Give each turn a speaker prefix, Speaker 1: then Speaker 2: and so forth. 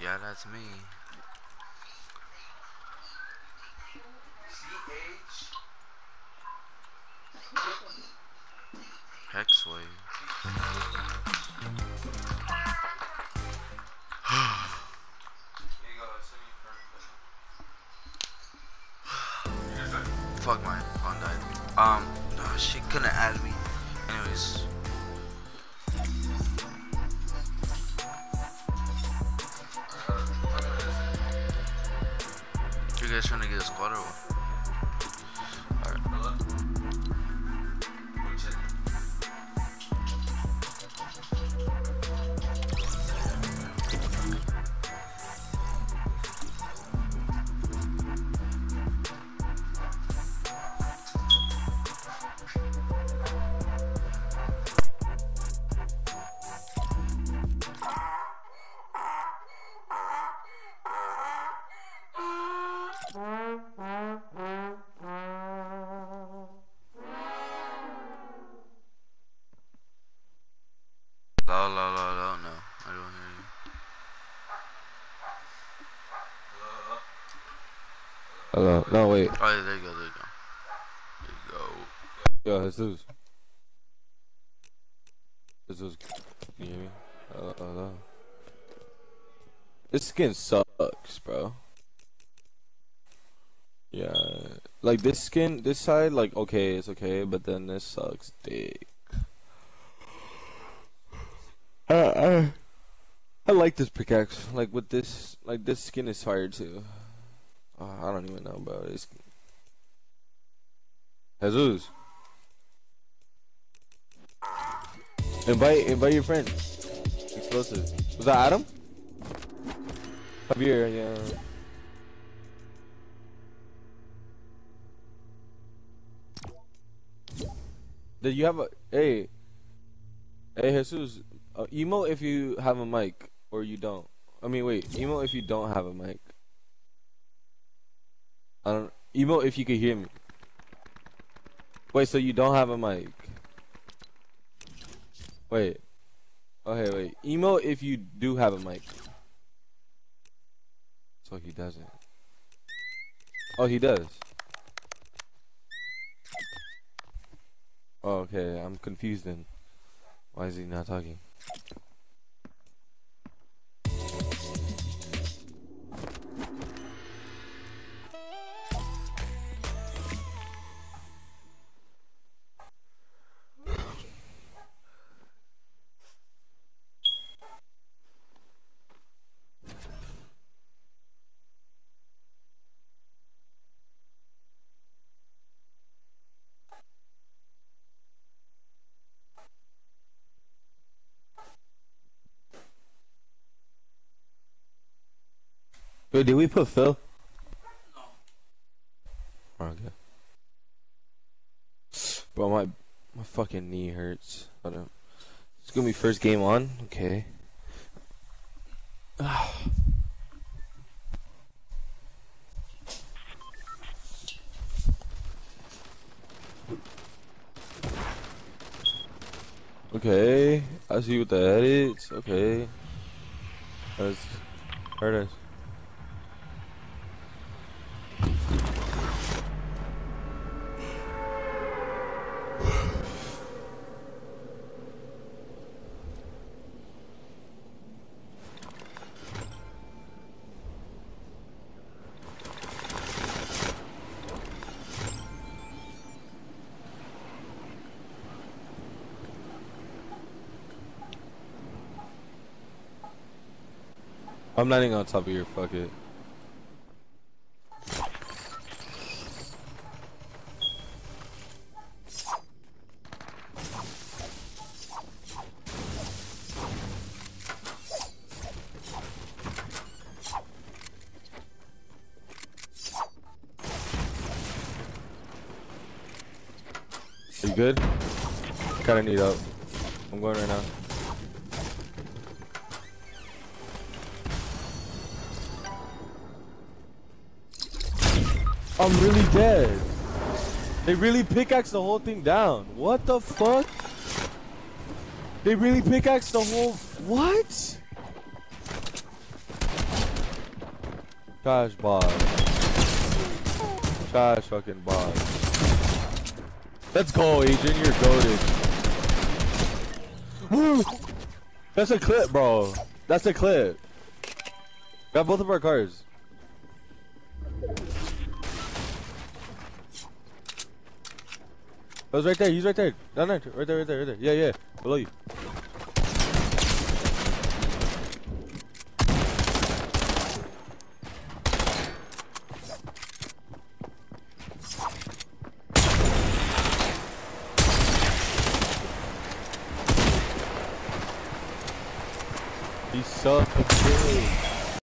Speaker 1: Yeah, that's me. Hexwave. Fuck my phone died. Um, oh, she couldn't add me. Anyways. Guys trying to get a squad or
Speaker 2: Hello. No, wait.
Speaker 1: Oh yeah, there you go, there you go. There you go.
Speaker 2: Yo, Jesus. Jesus. Can you hear me? Hello, hello. This skin sucks, bro. Yeah. Like this skin, this side, like, okay, it's okay, but then this sucks dick. I, I, I like this pickaxe. Like with this, like this skin is fire too. Uh, I don't even know about it. Jesus. Invite, invite your friends. Explosive. Was that Adam? Javier, yeah. Did you have a hey? Hey Jesus, uh, emo if you have a mic or you don't. I mean, wait, emo if you don't have a mic. I don't emo if you can hear me. Wait, so you don't have a mic? Wait. Okay, wait. Emo if you do have a mic. So he doesn't. Oh, he does. Oh, okay. I'm confused then. Why is he not talking? Wait, did we put fill? No. Okay. Bro, my my fucking knee hurts. But um, it's gonna be first game on. Okay. okay, I see what the edits. Okay. That's there it is. I'm landing on top of your fuck it. Are you good? Kinda need help. I'm going right now. I'm really dead. They really pickaxe the whole thing down. What the fuck? They really pickaxe the whole. What? Trash bot. Trash fucking bot. Let's go, Adrian. You're goaded. Woo! That's a clip, bro. That's a clip. Got both of our cars. Oh, was right there. He's right there. No, no, right there, right there, right there. Yeah, yeah. Below you. So good.